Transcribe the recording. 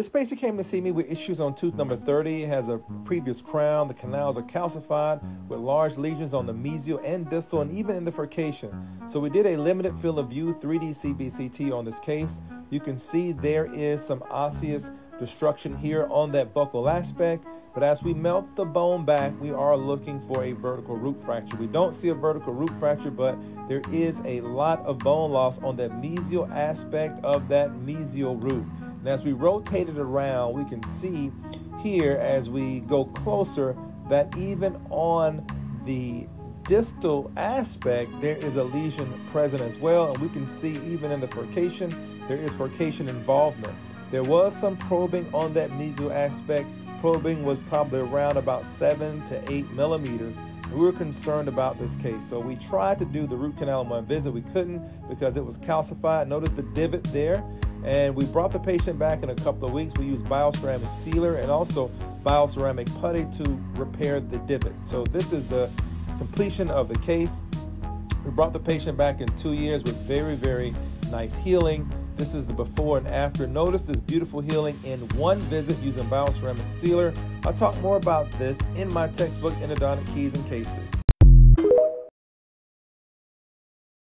This patient came to see me with issues on tooth number 30. It has a previous crown. The canals are calcified with large lesions on the mesial and distal and even in the furcation. So we did a limited field of view 3D CBCT on this case. You can see there is some osseous destruction here on that buccal aspect. But as we melt the bone back, we are looking for a vertical root fracture. We don't see a vertical root fracture, but there is a lot of bone loss on that mesial aspect of that mesial root. And as we rotate it around, we can see here as we go closer that even on the distal aspect, there is a lesion present as well. And we can see even in the furcation, there is furcation involvement. There was some probing on that mesial aspect. Probing was probably around about seven to eight millimeters. We were concerned about this case, so we tried to do the root canal in one visit. We couldn't because it was calcified. Notice the divot there. And we brought the patient back in a couple of weeks. We used bioceramic sealer and also bioceramic putty to repair the divot. So this is the completion of the case. We brought the patient back in two years with very, very nice healing. This is the before and after. Notice this beautiful healing in one visit using bioceramic sealer. I'll talk more about this in my textbook, Endodontic Keys and Cases.